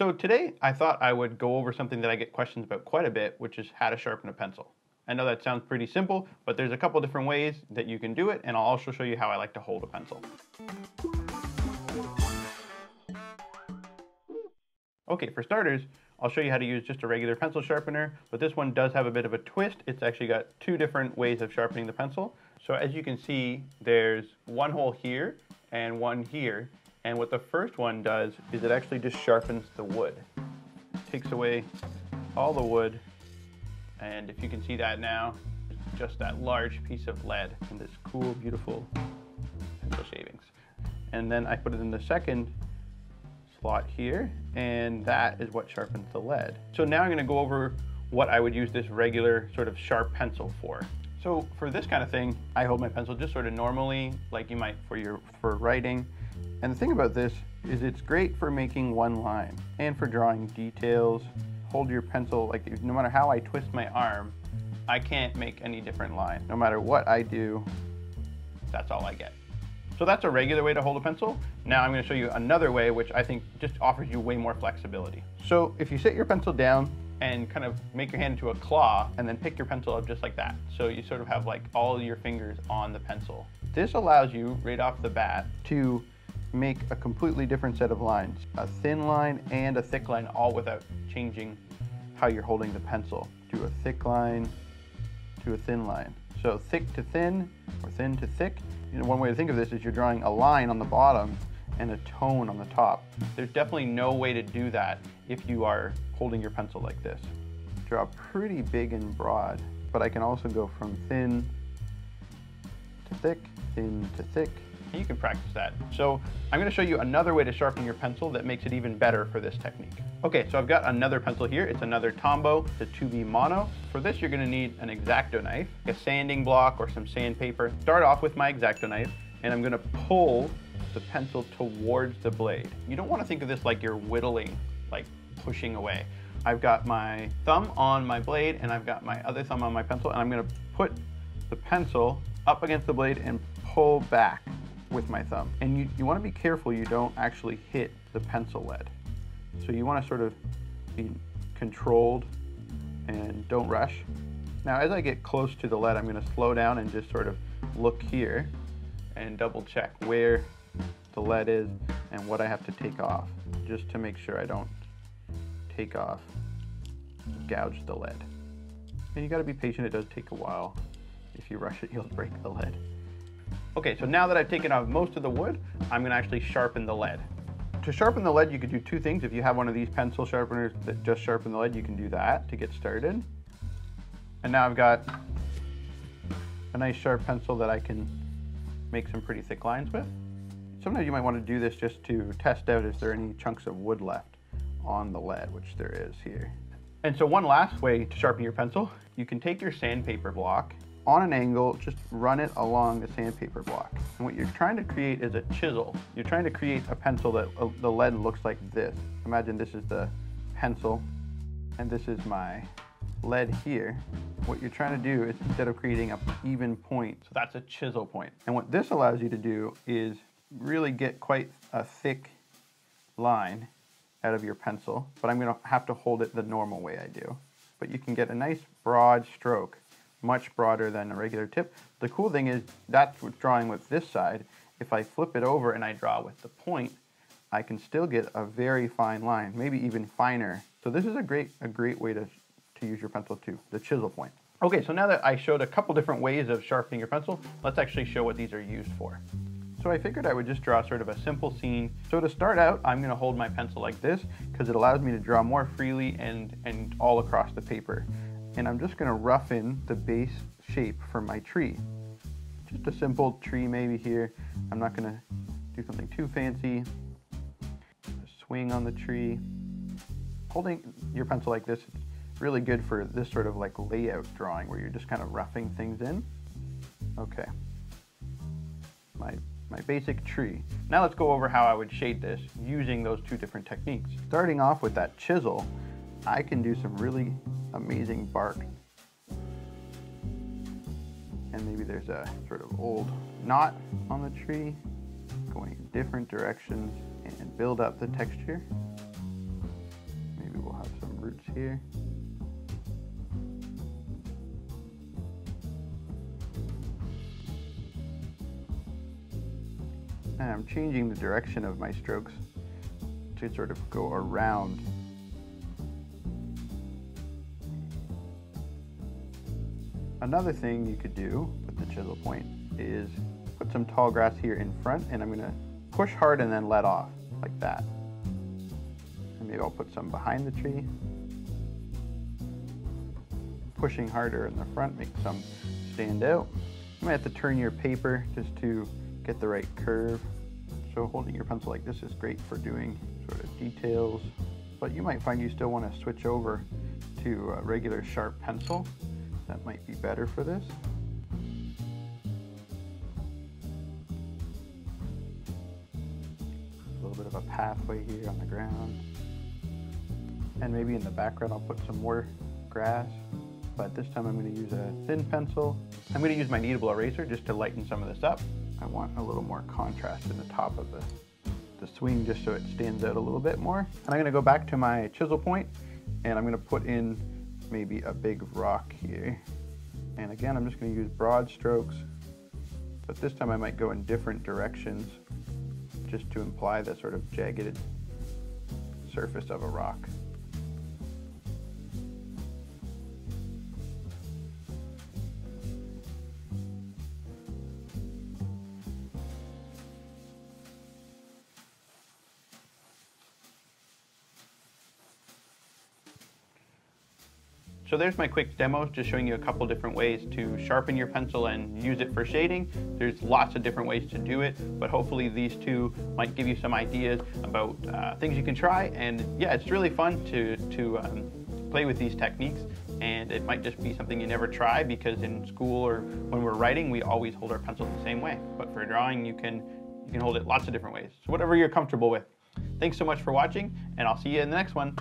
So today I thought I would go over something that I get questions about quite a bit, which is how to sharpen a pencil. I know that sounds pretty simple, but there's a couple different ways that you can do it, and I'll also show you how I like to hold a pencil. Okay, for starters, I'll show you how to use just a regular pencil sharpener, but this one does have a bit of a twist. It's actually got two different ways of sharpening the pencil. So as you can see, there's one hole here and one here. And what the first one does is it actually just sharpens the wood. It takes away all the wood. And if you can see that now, it's just that large piece of lead and this cool, beautiful pencil shavings. And then I put it in the second slot here, and that is what sharpens the lead. So now I'm gonna go over what I would use this regular sort of sharp pencil for. So for this kind of thing, I hold my pencil just sort of normally, like you might for your for writing. And the thing about this is it's great for making one line and for drawing details. Hold your pencil, like no matter how I twist my arm, I can't make any different line. No matter what I do, that's all I get. So that's a regular way to hold a pencil. Now I'm gonna show you another way which I think just offers you way more flexibility. So if you sit your pencil down and kind of make your hand into a claw and then pick your pencil up just like that. So you sort of have like all your fingers on the pencil. This allows you right off the bat to make a completely different set of lines. A thin line and a thick line all without changing how you're holding the pencil. Do a thick line to a thin line. So thick to thin or thin to thick you know, one way to think of this is you're drawing a line on the bottom and a tone on the top. There's definitely no way to do that if you are holding your pencil like this. Draw pretty big and broad, but I can also go from thin to thick, thin to thick, you can practice that. So I'm gonna show you another way to sharpen your pencil that makes it even better for this technique. Okay, so I've got another pencil here. It's another Tombow, the 2B Mono. For this, you're gonna need an X-Acto knife, a sanding block or some sandpaper. Start off with my X-Acto knife, and I'm gonna pull the pencil towards the blade. You don't wanna think of this like you're whittling, like pushing away. I've got my thumb on my blade and I've got my other thumb on my pencil and I'm gonna put the pencil up against the blade and pull back with my thumb. And you, you wanna be careful you don't actually hit the pencil lead. So you wanna sort of be controlled and don't rush. Now as I get close to the lead, I'm gonna slow down and just sort of look here and double check where the lead is and what I have to take off, just to make sure I don't take off, gouge the lead. And you gotta be patient, it does take a while. If you rush it, you'll break the lead. Okay, so now that I've taken off most of the wood, I'm gonna actually sharpen the lead. To sharpen the lead, you could do two things. If you have one of these pencil sharpeners that just sharpen the lead, you can do that to get started. And now I've got a nice sharp pencil that I can make some pretty thick lines with. Sometimes you might want to do this just to test out if there are any chunks of wood left on the lead, which there is here. And so one last way to sharpen your pencil, you can take your sandpaper block on an angle, just run it along the sandpaper block. And what you're trying to create is a chisel. You're trying to create a pencil that uh, the lead looks like this. Imagine this is the pencil and this is my lead here. What you're trying to do is instead of creating a even point, so that's a chisel point. And what this allows you to do is really get quite a thick line out of your pencil, but I'm gonna have to hold it the normal way I do. But you can get a nice broad stroke much broader than a regular tip. The cool thing is that's drawing with this side. If I flip it over and I draw with the point, I can still get a very fine line, maybe even finer. So this is a great, a great way to, to use your pencil too, the chisel point. Okay, so now that I showed a couple different ways of sharpening your pencil, let's actually show what these are used for. So I figured I would just draw sort of a simple scene. So to start out, I'm gonna hold my pencil like this because it allows me to draw more freely and, and all across the paper and I'm just gonna rough in the base shape for my tree. Just a simple tree maybe here. I'm not gonna do something too fancy. Swing on the tree. Holding your pencil like this, it's really good for this sort of like layout drawing where you're just kind of roughing things in. Okay. My, my basic tree. Now let's go over how I would shade this using those two different techniques. Starting off with that chisel, I can do some really amazing bark. And maybe there's a sort of old knot on the tree going in different directions and build up the texture. Maybe we'll have some roots here. And I'm changing the direction of my strokes to sort of go around. Another thing you could do with the chisel point is put some tall grass here in front and I'm gonna push hard and then let off like that. And maybe I'll put some behind the tree. Pushing harder in the front makes some stand out. You might have to turn your paper just to get the right curve. So holding your pencil like this is great for doing sort of details, but you might find you still want to switch over to a regular sharp pencil. That might be better for this. A little bit of a pathway here on the ground. And maybe in the background I'll put some more grass but this time I'm going to use a thin pencil. I'm going to use my kneadable eraser just to lighten some of this up. I want a little more contrast in the top of the, the swing just so it stands out a little bit more. And I'm going to go back to my chisel point and I'm going to put in maybe a big rock here. And again, I'm just going to use broad strokes, but this time I might go in different directions just to imply the sort of jagged surface of a rock. So there's my quick demo, just showing you a couple different ways to sharpen your pencil and use it for shading. There's lots of different ways to do it, but hopefully these two might give you some ideas about uh, things you can try. And yeah, it's really fun to, to um, play with these techniques and it might just be something you never try because in school or when we're writing, we always hold our pencil the same way. But for drawing, you can, you can hold it lots of different ways. So whatever you're comfortable with. Thanks so much for watching and I'll see you in the next one.